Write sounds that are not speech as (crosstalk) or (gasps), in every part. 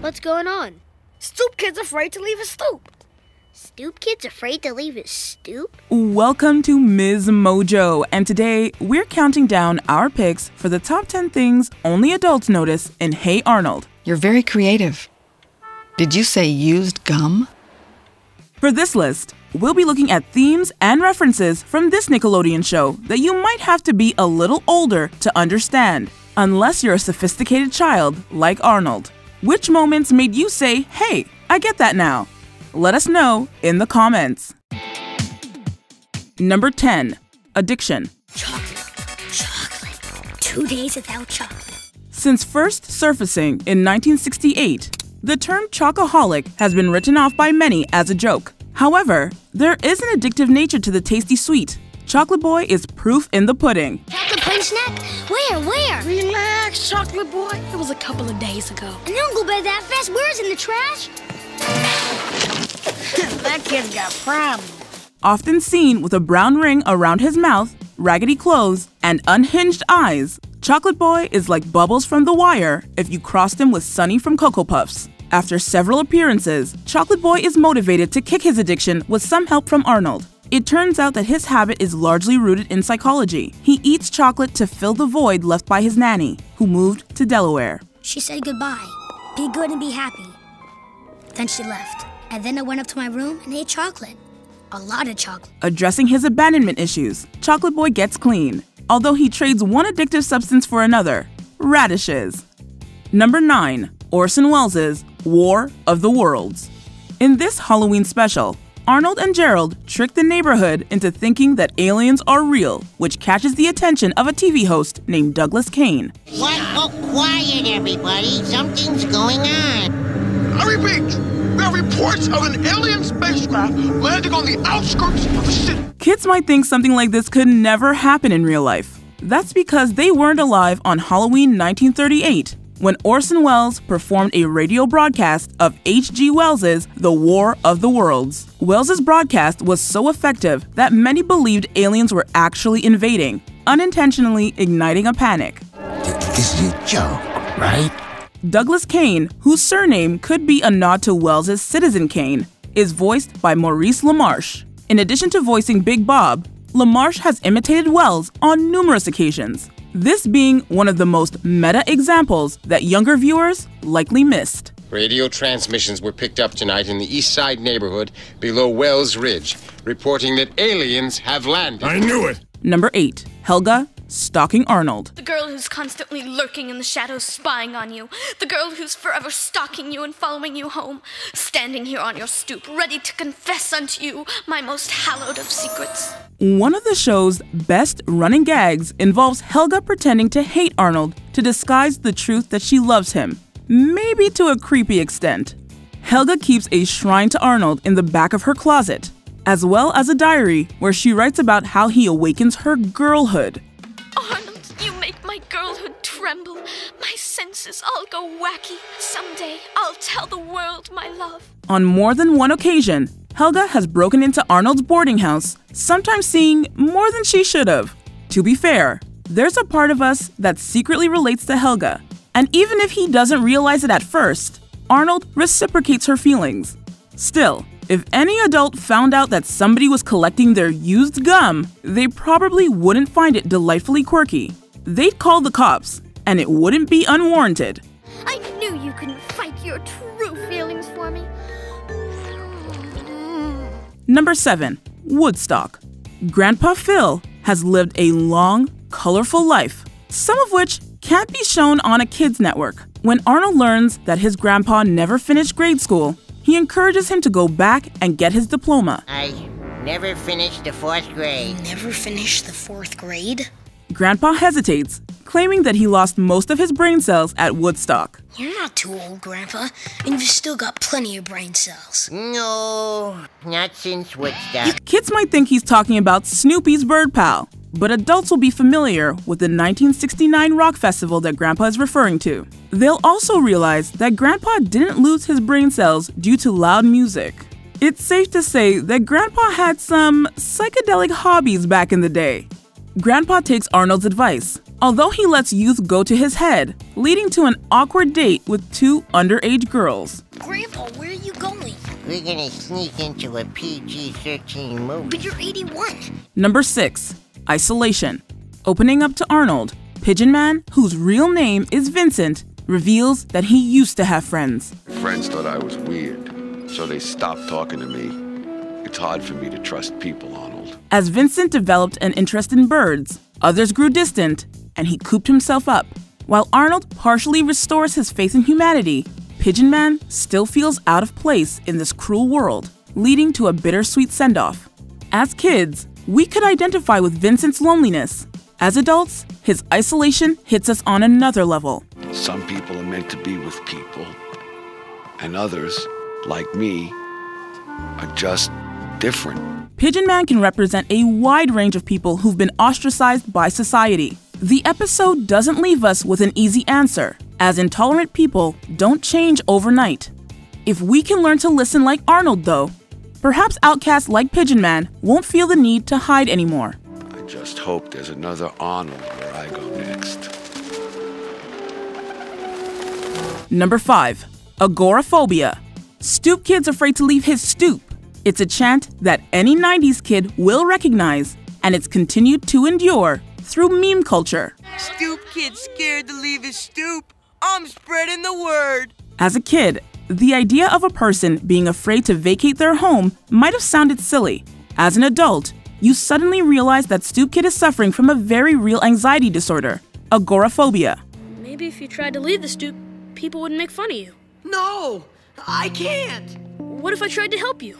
What's going on? Stoop Kid's afraid to leave his stoop. Stoop Kid's afraid to leave his stoop? Welcome to Ms. Mojo, and today we're counting down our picks for the top 10 things only adults notice in Hey Arnold. You're very creative. Did you say used gum? For this list, we'll be looking at themes and references from this Nickelodeon show that you might have to be a little older to understand, unless you're a sophisticated child like Arnold. Which moments made you say, hey, I get that now? Let us know in the comments. Number 10 Addiction. Chocolate. Chocolate. Two days without chocolate. Since first surfacing in 1968, the term chocoholic has been written off by many as a joke. However, there is an addictive nature to the tasty sweet. Chocolate Boy is proof in the pudding. Chocolate punch snack? Where? Where? Relax, chocolate boy. It was a couple of days ago. And don't go back that fast. Where's in the trash? (laughs) that kid's got problems. Often seen with a brown ring around his mouth, raggedy clothes, and unhinged eyes, Chocolate Boy is like Bubbles from The Wire if you crossed him with Sonny from Cocoa Puffs. After several appearances, Chocolate Boy is motivated to kick his addiction with some help from Arnold. It turns out that his habit is largely rooted in psychology. He eats chocolate to fill the void left by his nanny, who moved to Delaware. She said goodbye. Be good and be happy. Then she left. And then I went up to my room and ate chocolate. A lot of chocolate. Addressing his abandonment issues, Chocolate Boy gets clean, although he trades one addictive substance for another radishes. Number 9. Orson Welles' War of the Worlds. In this Halloween special, Arnold and Gerald trick the neighborhood into thinking that aliens are real, which catches the attention of a TV host named Douglas Kane. What? Oh, quiet, everybody. Something's going on. I repeat, we have reports of an alien spacecraft landing on the outskirts of the city. Kids might think something like this could never happen in real life. That's because they weren't alive on Halloween 1938 when Orson Welles performed a radio broadcast of H.G. Welles's The War of the Worlds. Welles's broadcast was so effective that many believed aliens were actually invading, unintentionally igniting a panic. This is a joke, right? Douglas Kane, whose surname could be a nod to Welles's Citizen Kane, is voiced by Maurice LaMarche. In addition to voicing Big Bob, LaMarche has imitated Wells on numerous occasions, this being one of the most meta examples that younger viewers likely missed. Radio transmissions were picked up tonight in the East Side neighborhood below Wells Ridge, reporting that aliens have landed. I knew it. Number 8. Helga stalking Arnold. The girl who's constantly lurking in the shadows, spying on you. The girl who's forever stalking you and following you home. Standing here on your stoop, ready to confess unto you my most hallowed of secrets. One of the show's best running gags involves Helga pretending to hate Arnold to disguise the truth that she loves him, maybe to a creepy extent. Helga keeps a shrine to Arnold in the back of her closet, as well as a diary where she writes about how he awakens her girlhood. Arnold, you make my girlhood tremble. My senses all go wacky. Someday I'll tell the world my love. On more than one occasion, Helga has broken into Arnold's boarding house, sometimes seeing more than she should have. To be fair, there's a part of us that secretly relates to Helga, and even if he doesn't realize it at first, Arnold reciprocates her feelings. Still, if any adult found out that somebody was collecting their used gum, they probably wouldn't find it delightfully quirky. They'd call the cops, and it wouldn't be unwarranted. I knew you couldn't fight your true Number 7. Woodstock. Grandpa Phil has lived a long, colorful life, some of which can't be shown on a kids' network. When Arnold learns that his grandpa never finished grade school, he encourages him to go back and get his diploma. I never finished the fourth grade. Never finished the fourth grade? Grandpa hesitates, claiming that he lost most of his brain cells at Woodstock. You're not too old, Grandpa, and you've still got plenty of brain cells. No, not since Woodstock. Kids might think he's talking about Snoopy's Bird Pal, but adults will be familiar with the 1969 rock festival that Grandpa is referring to. They'll also realize that Grandpa didn't lose his brain cells due to loud music. It's safe to say that Grandpa had some psychedelic hobbies back in the day. Grandpa takes Arnold's advice, although he lets youth go to his head, leading to an awkward date with two underage girls. Grandpa, where are you going? We're gonna sneak into a PG-13 movie. But you're 81. Number 6. Isolation. Opening up to Arnold, Pigeon Man, whose real name is Vincent, reveals that he used to have friends. Friends thought I was weird, so they stopped talking to me. It's hard for me to trust people, Arnold. As Vincent developed an interest in birds, others grew distant, and he cooped himself up. While Arnold partially restores his faith in humanity, Pigeon Man still feels out of place in this cruel world, leading to a bittersweet send off. As kids, we could identify with Vincent's loneliness. As adults, his isolation hits us on another level. Some people are meant to be with people, and others, like me, are just different. Pigeon Man can represent a wide range of people who've been ostracized by society. The episode doesn't leave us with an easy answer, as intolerant people don't change overnight. If we can learn to listen like Arnold, though, perhaps outcasts like Pigeon Man won't feel the need to hide anymore. I just hope there's another Arnold where I go next. Number 5. Agoraphobia. Stoop kid's afraid to leave his stoop. It's a chant that any 90s kid will recognize, and it's continued to endure through meme culture. Stoop kid scared to leave his stoop. I'm spreading the word. As a kid, the idea of a person being afraid to vacate their home might have sounded silly. As an adult, you suddenly realize that Stoop Kid is suffering from a very real anxiety disorder, agoraphobia. Maybe if you tried to leave the stoop, people wouldn't make fun of you. No, I can't. What if I tried to help you?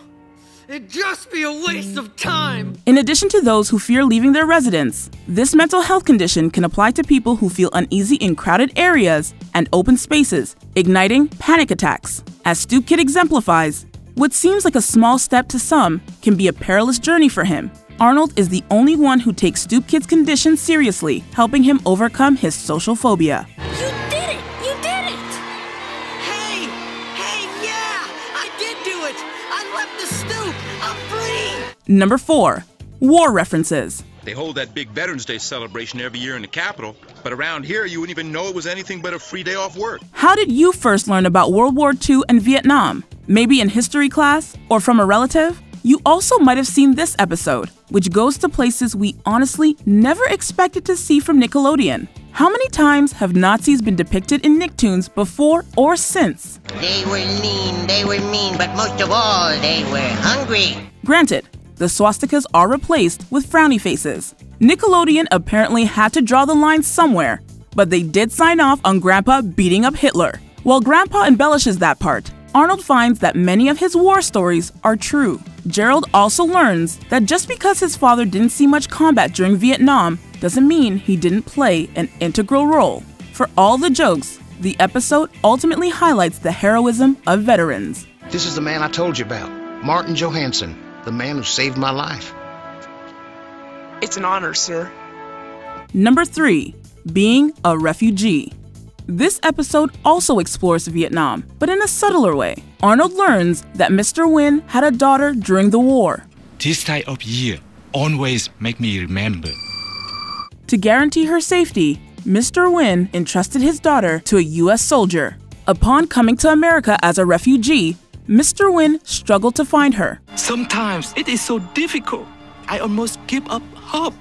It'd just be a waste of time. In addition to those who fear leaving their residence, this mental health condition can apply to people who feel uneasy in crowded areas and open spaces, igniting panic attacks. As Stoop Kid exemplifies, what seems like a small step to some can be a perilous journey for him. Arnold is the only one who takes Stoop Kid's condition seriously, helping him overcome his social phobia. I left the stoop. I'm free. Number 4. War references. They hold that big Veterans Day celebration every year in the Capitol, but around here you wouldn't even know it was anything but a free day off work. How did you first learn about World War II and Vietnam? Maybe in history class or from a relative? You also might have seen this episode, which goes to places we honestly never expected to see from Nickelodeon. How many times have Nazis been depicted in Nicktoons before or since? They were lean, they were mean, but most of all, they were hungry. Granted, the swastikas are replaced with frowny faces. Nickelodeon apparently had to draw the line somewhere, but they did sign off on Grandpa beating up Hitler. While Grandpa embellishes that part, Arnold finds that many of his war stories are true. Gerald also learns that just because his father didn't see much combat during Vietnam doesn't mean he didn't play an integral role. For all the jokes, the episode ultimately highlights the heroism of veterans. This is the man I told you about, Martin Johansson, the man who saved my life. It's an honor, sir. Number 3. Being a refugee. This episode also explores Vietnam, but in a subtler way. Arnold learns that Mr. Hyunh had a daughter during the war. This time of year always make me remember. To guarantee her safety, Mr. Hyunh entrusted his daughter to a U.S. soldier. Upon coming to America as a refugee, Mr. Hyunh struggled to find her. Sometimes it is so difficult. I almost give up hope.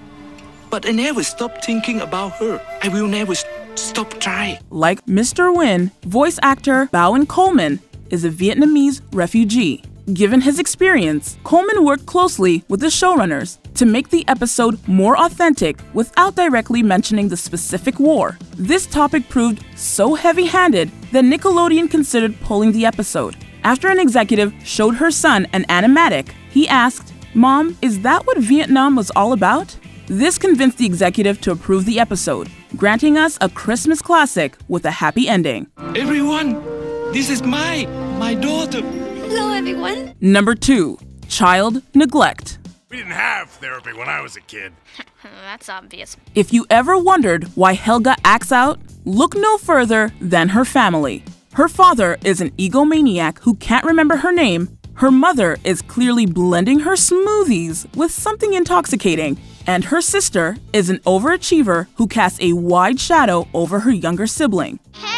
But I never stop thinking about her. I will never stop trying. Like Mr. Hyunh, voice actor Baoan Coleman is a Vietnamese refugee. Given his experience, Coleman worked closely with the showrunners to make the episode more authentic without directly mentioning the specific war. This topic proved so heavy handed that Nickelodeon considered pulling the episode. After an executive showed her son an animatic, he asked, Mom, is that what Vietnam was all about? This convinced the executive to approve the episode, granting us a Christmas classic with a happy ending. Everyone, this is my my daughter. Hello, everyone. Number 2. Child Neglect. We didn't have therapy when I was a kid. (laughs) That's obvious. If you ever wondered why Helga acts out, look no further than her family. Her father is an egomaniac who can't remember her name. Her mother is clearly blending her smoothies with something intoxicating. And her sister is an overachiever who casts a wide shadow over her younger sibling. Hey,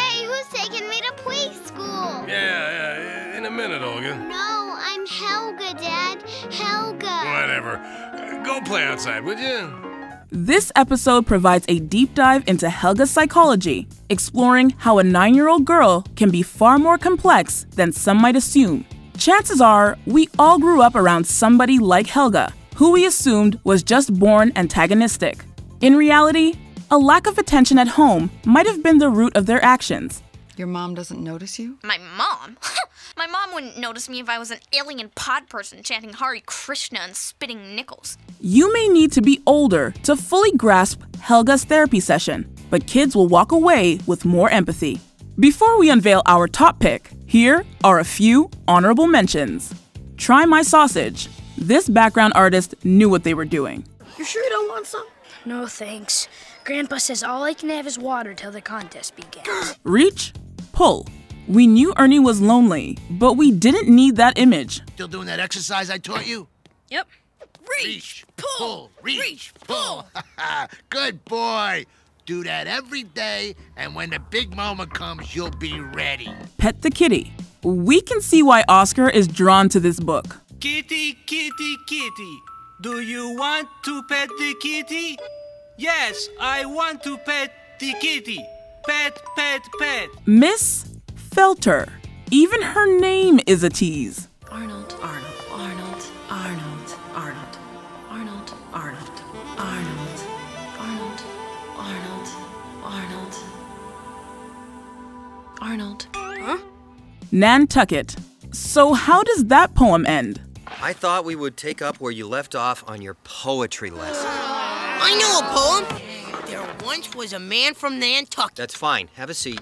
Whatever. Go play outside, would you? This episode provides a deep dive into Helga's psychology, exploring how a nine year old girl can be far more complex than some might assume. Chances are we all grew up around somebody like Helga, who we assumed was just born antagonistic. In reality, a lack of attention at home might have been the root of their actions. Your mom doesn't notice you? My mom? (laughs) My mom wouldn't notice me if I was an alien pod person chanting Hare Krishna and spitting nickels. You may need to be older to fully grasp Helga's therapy session, but kids will walk away with more empathy. Before we unveil our top pick, here are a few honorable mentions. Try My Sausage. This background artist knew what they were doing. You sure you don't want some? No, thanks. Grandpa says all I can have is water till the contest begins. (gasps) Reach, pull. We knew Ernie was lonely, but we didn't need that image. Still doing that exercise I taught you? Yep. Reach, pull, reach, pull. (laughs) Good boy. Do that every day, and when the big moment comes, you'll be ready. Pet the kitty. We can see why Oscar is drawn to this book. Kitty, kitty, kitty. Do you want to pet the kitty? Yes, I want to pet the kitty. Pet, pet, pet. Miss Felter. Even her name is a tease. Arnold, Arnold, Arnold, Arnold, Arnold, Arnold, Arnold, Arnold, Arnold, Arnold, Arnold, Arnold. Huh? Nantucket. So, how does that poem end? I thought we would take up where you left off on your poetry lesson. I know a poem. There once was a man from Nantucket. That's fine. Have a seat.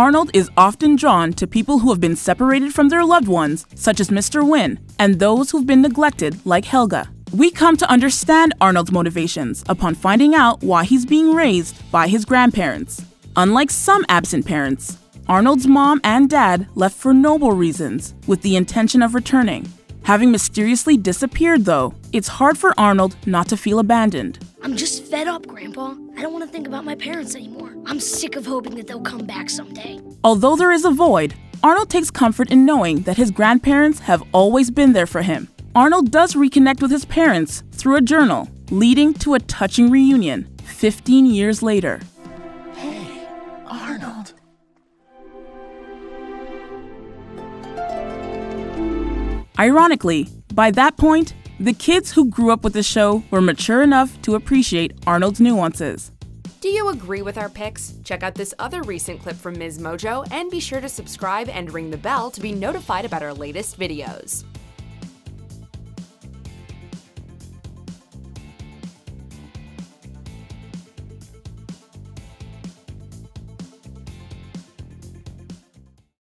Arnold is often drawn to people who have been separated from their loved ones, such as Mr. Hyunh, and those who've been neglected, like Helga. We come to understand Arnold's motivations upon finding out why he's being raised by his grandparents. Unlike some absent parents, Arnold's mom and dad left for noble reasons, with the intention of returning. Having mysteriously disappeared, though, it's hard for Arnold not to feel abandoned. I'm just fed up, Grandpa. I don't want to think about my parents anymore. I'm sick of hoping that they'll come back someday. Although there is a void, Arnold takes comfort in knowing that his grandparents have always been there for him. Arnold does reconnect with his parents through a journal, leading to a touching reunion 15 years later. Ironically, by that point, the kids who grew up with the show were mature enough to appreciate Arnold's nuances. Do you agree with our picks? Check out this other recent clip from Ms. Mojo and be sure to subscribe and ring the bell to be notified about our latest videos.